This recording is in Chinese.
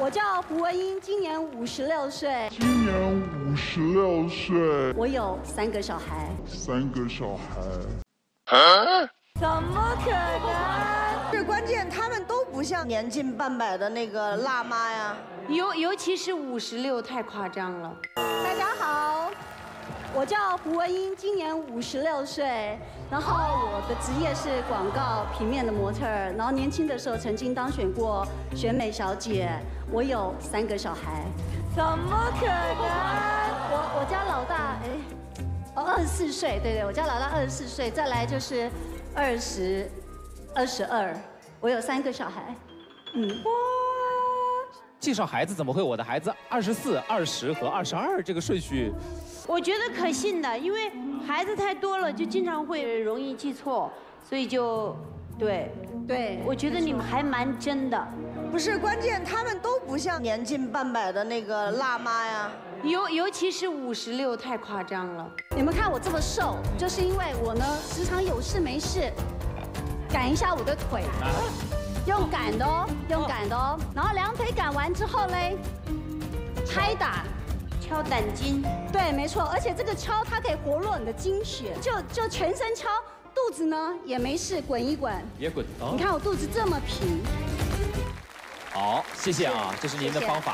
我叫胡文英，今年五十六岁，今年五十六岁，我有三个小孩。三个小孩。怎么可能？是关键，他们都不像年近半百的那个辣妈呀。尤尤其是五十六，太夸张了。大家好，我叫胡文英，今年五十六岁，然后我的职业是广告平面的模特儿，然后年轻的时候曾经当选过选美小姐，我有三个小孩。怎么可能？我我家老大，哎，哦，二十四岁，对对，我家老大二十四岁，再来就是二十，二十二，我有三个小孩。嗯，介绍孩子怎么会我的孩子二十四、二十和二十二这个顺序？我觉得可信的，因为孩子太多了，就经常会容易记错，所以就对。对，我觉得你们还蛮真的。不是关键，他们都不像年近半百的那个辣妈呀。尤尤其是五十六，太夸张了。你们看我这么瘦，就是因为我呢时常有事没事赶一下我的腿，用赶的哦，用赶的哦。之后嘞，拍打，敲胆经，对，没错。而且这个敲它可以活络你的经血，就就全身敲，肚子呢也没事，滚一滚。也滚。你看我肚子这么平。好，谢谢啊，这是您的方法。